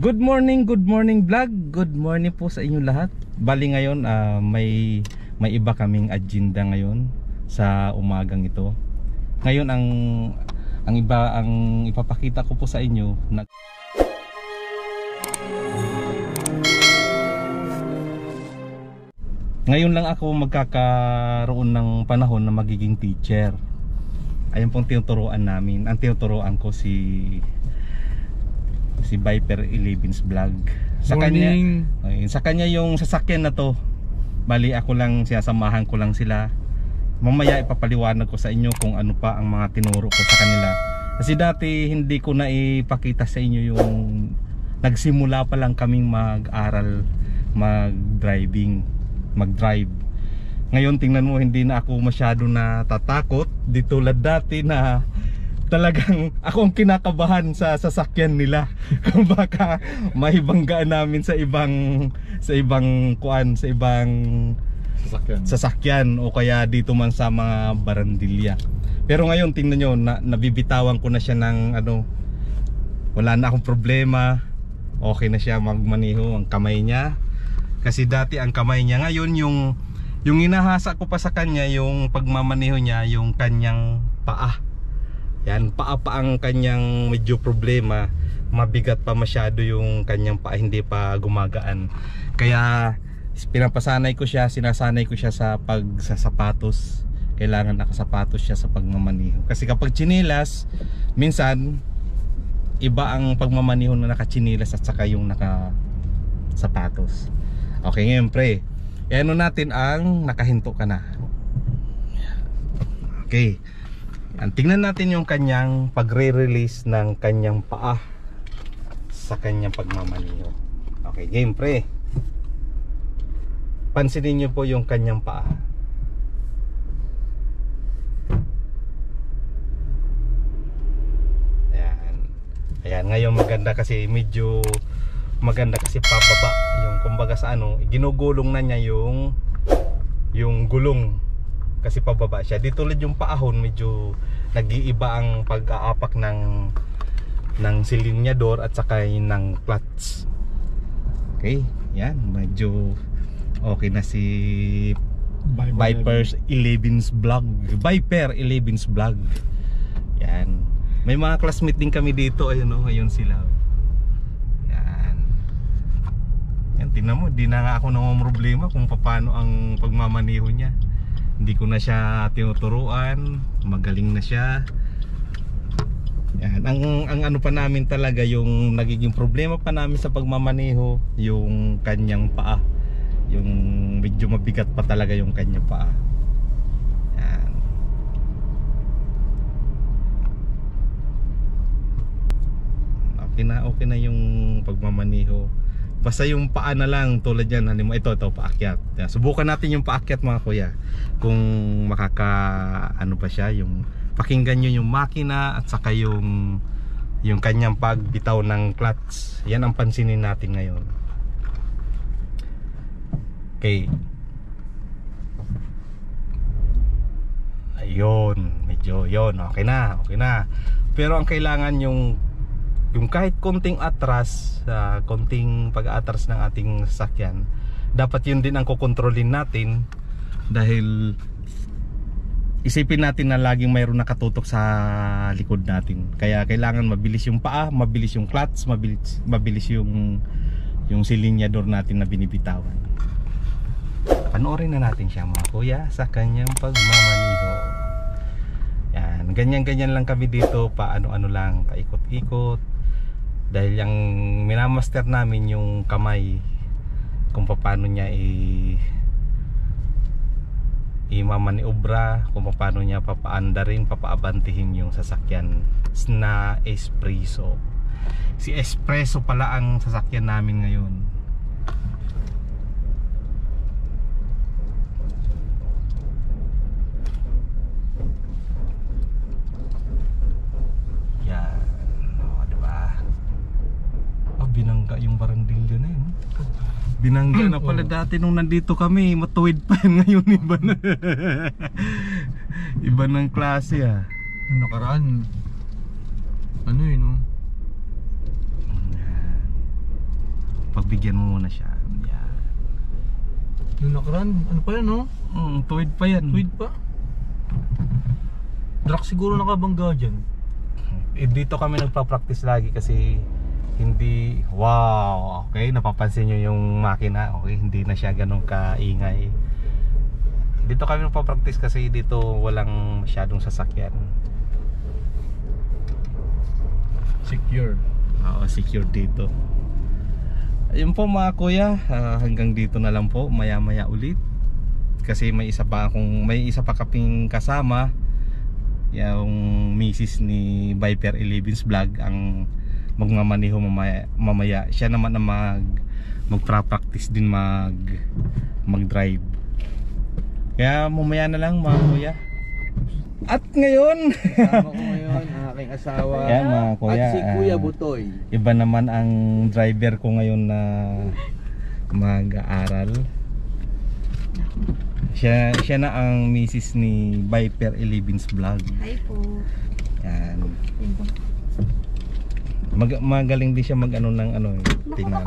Good morning, good morning vlog. Good morning po sa inyo lahat. Bali ngayon ah, may may iba kaming agenda ngayon sa umagang ito. Ngayon ang ang iba ang ipapakita ko po sa inyo na Ngayon lang ako magkakaroon ng panahon na magiging teacher. Ayun pong tinuturuan namin. Ang tinuturuan ko si si Viper 11's vlog. Sa Morning. kanya, ayun, sa kanya yung sasakyan na to. Bali ako lang sinasamahan ko lang sila. Mamaya ipapaliwanag ko sa inyo kung ano pa ang mga tinuro ko sa kanila. Kasi dati hindi ko na ipakita sa inyo yung nagsimula pa lang kaming mag-aral mag-driving, mag-drive. Ngayon tingnan mo hindi na ako masyado na tatakot di tulad dati na talagang ako ang kinakabahan sa sasakyan nila kung baka mahibanggaan namin sa ibang sa ibang kuan sa ibang Sasakyan. sasakyan o kaya dito man sa mga barandilya. Pero ngayon tingnan nyo na, nabibitawan ko na siya ng ano wala na akong problema. Okay na siya magmaniho ang kamay niya. Kasi dati ang kamay niya ngayon yung yung inahasa ko pa sa kanya yung pagmamaneho niya yung kanyang paa. Yan, paa pa ang kanyang medyo problema. Mabigat pa masyado yung kanyang paa, hindi pa gumagaan. Kaya pinapasanay ko siya, sinasanay ko siya sa pagsasapatos. Kailangan nakasapatos siya sa pagmamaniho. Kasi kapag chinelas, minsan iba ang pagmamaniho na nakachinelas at saka yung naka sapatos. Okay, ngayon pre. Ano natin ang nakahinto ka na. Okay. Yan, tingnan natin yung kanyang pagre-release ng kanyang paa sa kanyang pagmamaniho. Okay, game pre. Pansinin niyo po yung kanyang paa. Ayan. Ayan, ngayon maganda kasi medyo maganda kasi pababa yung kumbaga sa ano, ginugulong na niya yung yung gulong kasi pababa siya. Dito ulit yung paahon medyo nag-iiba ang pag-aapak ng ng silinyador at saka ng clutch. Okay, yan medyo okay na si Viper's 11's vlog. Viper 11's vlog. Yan. May mga classmate din kami dito, ayun oh, ayun sila. Yan. Yan tingnan mo, di na nga ako nang problema kung paano ang pagmamaniho niya. Hindi ko na siya tinuturuan, magaling na siya. Yan, ang ang ano pa namin talaga yung nagiging problema pa namin sa pagmamaneho, yung kanyang paa. Yung medyo mabigat pa talaga yung kanyang paa. Yan. Okay na, okay na yung pagmamaneho. Basta yung paa na lang tulad yan, halimbawa ito, ito, paakyat. Yan, Subukan natin yung paakyat mga kuya. Kung makaka, ano pa siya, yung pakinggan nyo yung makina at saka yung yung kanyang pagbitaw ng clutch. Yan ang pansinin natin ngayon. Okay. Ayun, medyo yon okay na, okay na. Pero ang kailangan yung yung kahit konting atras, sa konting pag-atras ng ating sasakyan, dapat yun din ang kukontrolin natin dahil isipin natin na laging mayroon nakatutok sa likod natin. Kaya kailangan mabilis yung paa, mabilis yung clutch, mabilis, mabilis yung yung silinyador natin na binibitawan. Panoorin na natin siya mga kuya sa kanyang pagmamaniho. Yan, ganyan-ganyan lang kami dito, paano-ano lang, paikot-ikot. Dahil yung minamaster namin yung kamay kung paano niya i imamaniobra kung paano niya papaandarin, papaabantihin yung sasakyan na espresso. Si espresso pala ang sasakyan namin ngayon. Yan. O, diba? Oh, binangga yung barandilyo na yun. Binangga na pala dati nung nandito kami, matuwid pa yun ngayon iba na. iba ng klase ah. Yung nakaraan, ano yun, no? Yan. bigyan mo muna siya. Yan. Yung nakaraan, ano pa yan no? Mm, tuwid pa yan. Tweed pa. Truck siguro nakabangga dyan. Eh, dito kami nagpa-practice lagi kasi hindi wow okay napapansin nyo yung makina okay hindi na siya ganun kaingay dito kami nagpa-practice kasi dito walang masyadong sasakyan Secure. Oo, secure dito. Ayun po mga kuya, ah, hanggang dito na lang po, maya-maya ulit. Kasi may isa pa akong may isa pa kaping kasama. Yung misis ni Viper 11's vlog ang magmamaneho mamaya, mamaya. Siya naman ang mag magpra-practice din mag mag-drive. Kaya mamaya na lang mga kuya. At ngayon, Kasama ko ngayon ang aking asawa. Ayan, mga kuya, At si Kuya Butoy. Iba naman ang driver ko ngayon na mag-aaral. Siya, siya na ang misis ni Viper 11's vlog. Hi po. Yan. Mag, magaling din siya mag ano ng ano, eh, tingnan.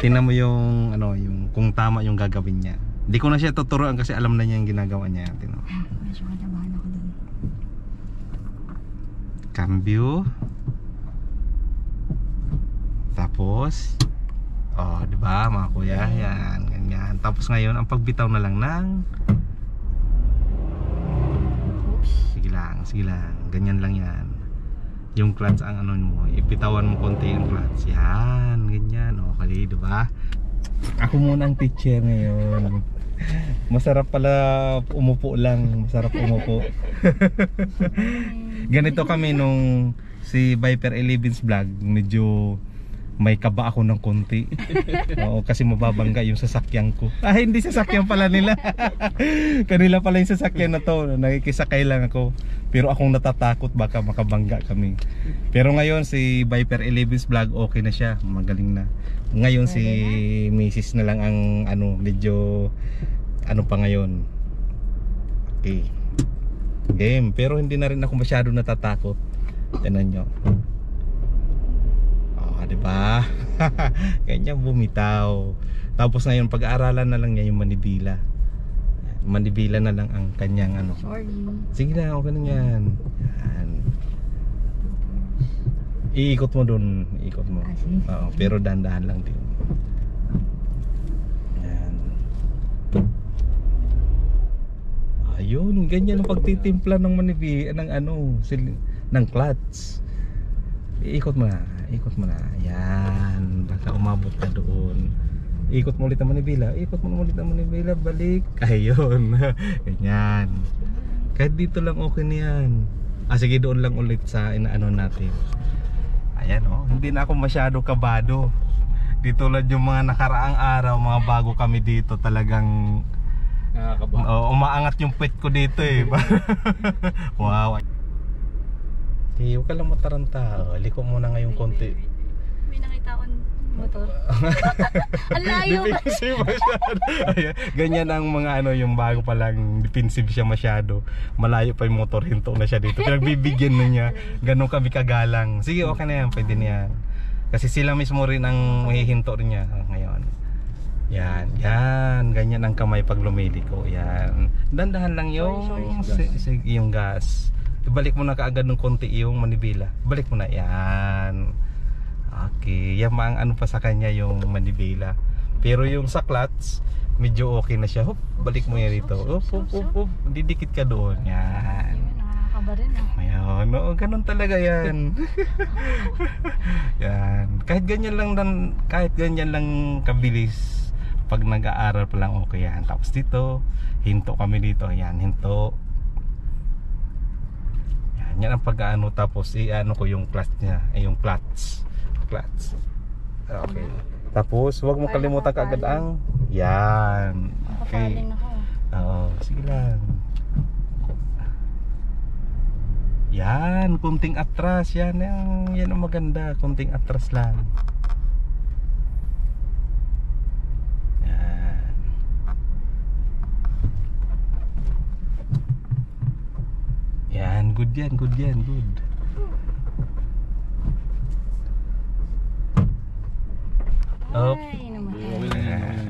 Tingnan mo yung ano, yung kung tama yung gagawin niya. Hindi ko na siya tuturuan kasi alam na niya yung ginagawa niya. Tingnan. mo. Medyo kanabahan ako dun. Cambio. Tapos Oh, 'di ba mga kuya? Yan, ganyan. Tapos ngayon ang pagbitaw na lang ng Oops. Sige lang, sige lang. Ganyan lang 'yan. Yung clutch ang ano mo, ipitawan mo konti yung clutch. Yan, ganyan. Okay, 'di ba? Ako muna ang teacher ngayon. Masarap pala umupo lang, masarap umupo. Ganito kami nung si Viper 11's vlog, medyo may kaba ako ng konti. Oo, kasi mababangga yung sasakyan ko. Ah, hindi sasakyan pala nila. Kanila pala yung sasakyan na to. Nakikisakay lang ako. Pero akong natatakot baka makabangga kami. Pero ngayon si Viper 11's vlog okay na siya. Magaling na. Ngayon si Mrs. na lang ang ano, medyo ano pa ngayon. Okay. Game. Pero hindi na rin ako masyado natatakot. Tignan nyo. Di ba? Kanya bumitaw. Tapos ngayon pag-aaralan na lang niya yung Manibila. Manibila na lang ang kanyang ano. Sorry. Sige na, okay na yan. Yan. Iikot mo dun, iikot mo. Ah. Oo, pero dahan-dahan lang din. Yan. Ayun, ganyan ang pagtitimpla ng manibi ng ano, sil ng clutch. Iikot mo na, ikot mo na. Yan, baka umabot ka doon. Ikot mo ulit ang manibila, ikot mo ulit ang manibila, balik. Ayun, ganyan. Kahit dito lang okay na yan. Ah, sige doon lang ulit sa inaano natin. Ayan oh, hindi na ako masyado kabado. Dito lang yung mga nakaraang araw, mga bago kami dito talagang Nakakaba. oh, umaangat yung pet ko dito eh. wow. Hey, huwag ka lang mataranta. Oh, Liko mo na ngayong konti. May nakita akong motor. Ang layo. Defensive masyado. Ayan, ganyan ang mga ano yung bago pa lang defensive siya masyado. Malayo pa yung motor hinto na siya dito. Pinagbibigyan na niya. Ganun kami kagalang. Sige, okay na yan. Pwede na yan. Kasi sila mismo rin ang mahihinto rin niya ngayon. Yan, yan. Ganyan ang kamay pag lumiliko. Yan. Dandahan lang yung, Sorry, si- si- yung gas. Ibalik mo na kaagad ng konti yung manibila. Balik mo na. Yan. Okay, yan ang ano pa sa kanya yung manibela. Pero yung sa clutch, medyo okay na siya. Hop, balik mo yan dito. Hop, hop, hop, hop. Didikit ka doon. Yan. Rin ah. Ayan, oo, ganun talaga yan. yan. Kahit ganyan lang kahit ganyan lang kabilis pag nag-aaral pa lang okay yan. Tapos dito, hinto kami dito. Yan, hinto. Yan, ang pag-ano tapos i-ano ko yung clutch niya, ay yung clutch. Clutch. Okay. Tapos, huwag mo kalimutan kaagad ang yan. Okay. Oo, sige lang. Yan, kunting atras. Yan, yan, yan ang maganda. Kunting atras lang. Yan. Yan, good yan, good yan, good. Ay.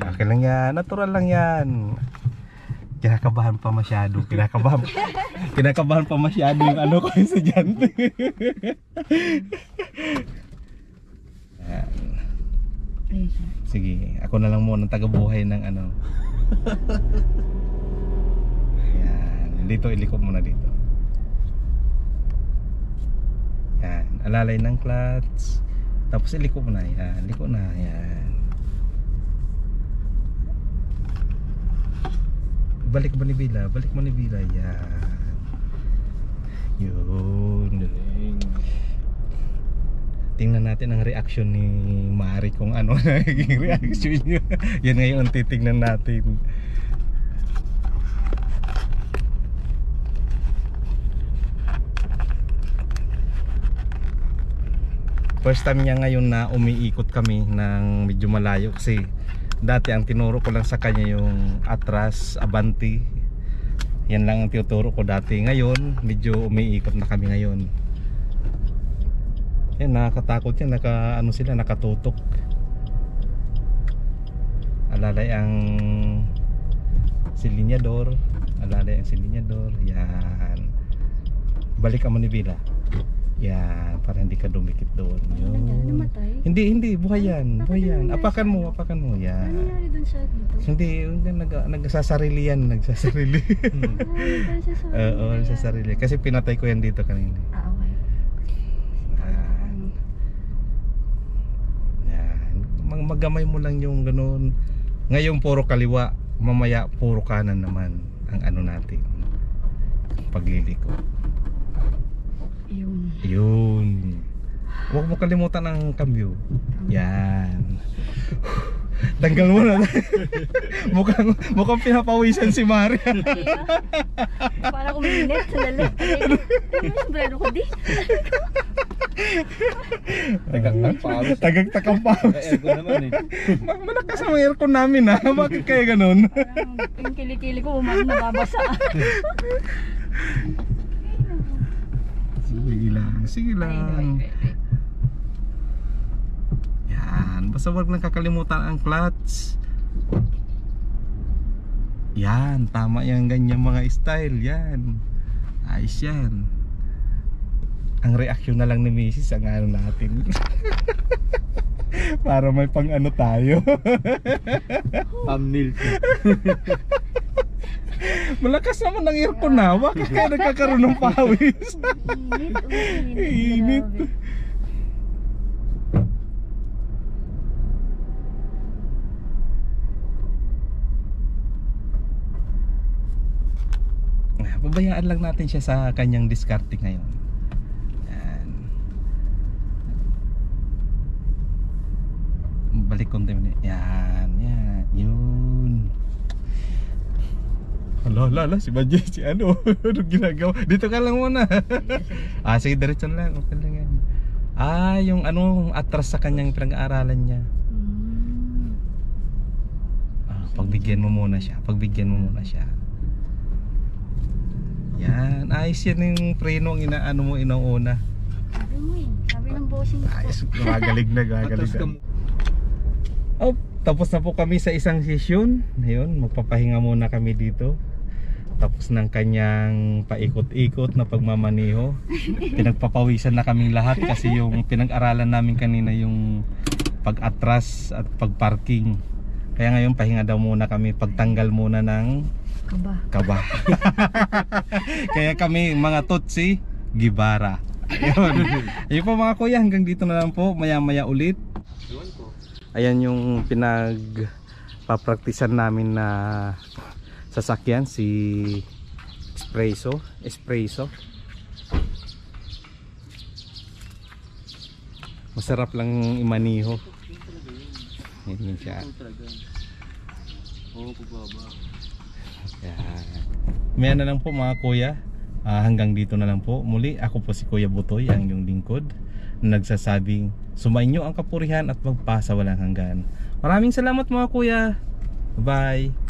Ah, okay lang yan. Natural lang yan. Kinakabahan pa masyado. Kinakabahan, kinakabahan pa masyado yung ano ko yung siya. Sige, ako na lang muna ang tagabuhay ng ano. Yan. Dito, iliko muna dito. Yan. Alalay ng clutch. Tapos iliko mo na. Yan. Liko na. Yan. Balik manibila. Balik manibila. Yan. Yun. Galing. Tingnan natin ang reaction ni Mari kung ano naging reaction niya. Yan ngayon titingnan natin. First time niya ngayon na umiikot kami ng medyo malayo kasi dati ang tinuro ko lang sa kanya yung Atras, Avanti. Yan lang ang tinuturo ko dati. Ngayon, medyo umiikot na kami ngayon. Yan, nakakatakot yan. Naka, ano sila, nakatutok. Alalay ang silinyador. Alalay ang silinyador. Yan. Balik ang manibila. Yan, para hindi ka dumikit doon. Ano Yun. Namatay? Hindi, hindi. Buhay yan. Ay, Buhay yan. Apakan mo, apakan mo. Yan. Ano nangyari dun sa dito? Hindi, hindi nag, nagsasarili yan. Nagsasarili. Hmm. Oo, nagsasarili. Kasi pinatay ko yan dito kanina. Ah, okay. Magamay mo lang yung ganun. Ngayon puro kaliwa, mamaya puro kanan naman ang ano natin. Pagliliko. Yun. Yun. Huwag mo kalimutan ang cambio. Yan. Tanggal mo na. mukhang, mukhang pinapawisan si Maria. Parang uminit sa. Ano yung sombrero ko di? Tagaktak pa ako. Tagagtak ang pawis. Aircon naman eh. Ma- Malakas ang aircon namin ha. Bakit kaya ganun? Parang yung kilikili ko umang nababasa. Sige lang. Sige Ay, lang. Yan. Basta wag lang kakalimutan ang clutch. Yan. Tama yung ganyan mga style. Yan. Ayos yan. Ang reaction na lang ni Mrs. ang ano natin. Para may pang ano tayo. Thumbnail. Malakas naman ang aircon na. Bakit kaya nagkakaroon ng pawis? Init. Ah, Pabayaan lang natin siya sa kanyang discarding ngayon. Yan. Balik konti muna. Yan, yan. Yun. Hala, hala, hala, si Badje, si ano, ano ginagawa? Dito ka lang muna. ah, sige, diretso lang. Okay lang yan. Ah, yung ano, atras sa kanyang pinag-aaralan niya. Ah, pagbigyan mo muna siya. Pagbigyan mo muna siya. Yan, ayos yan yung preno ang inaano mo inuuna. Sabi mo eh. Sabi ng bossing ko. Ayos, gumagalig na, gumagalig na. Oh, tapos na po kami sa isang session. Ngayon, magpapahinga muna kami dito. Tapos ng kanyang paikot-ikot na pagmamaniho. Pinagpapawisan na kaming lahat kasi yung pinag-aralan namin kanina yung pag-atras at pag-parking. Kaya ngayon pahinga daw muna kami, pagtanggal muna ng Kaba. kaba. Kaya kami mga Tutsi, Gibara. Ayun. Ayun po mga kuya, hanggang dito na lang po. Maya maya ulit. Ayan yung pinag papraktisan namin na sasakyan si Espresso, Espresso. Masarap lang imaniho. Yun siya. Oo, pagbaba. Yan. Maya na lang po mga kuya. Ah, hanggang dito na lang po. Muli, ako po si Kuya Butoy, ang yung lingkod na nagsasabing sumainyo ang kapurihan at magpasa walang hanggan. Maraming salamat mga kuya. Bye.